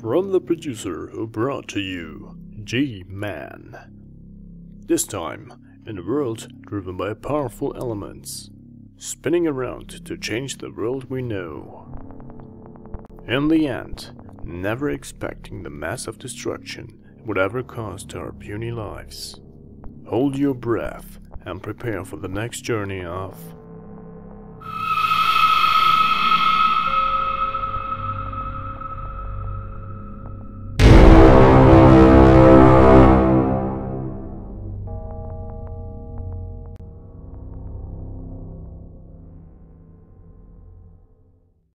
From the producer who brought to you G-Man. This time, in a world driven by powerful elements, spinning around to change the world we know. In the end, never expecting the massive destruction it would ever cause to our puny lives. Hold your breath and prepare for the next journey of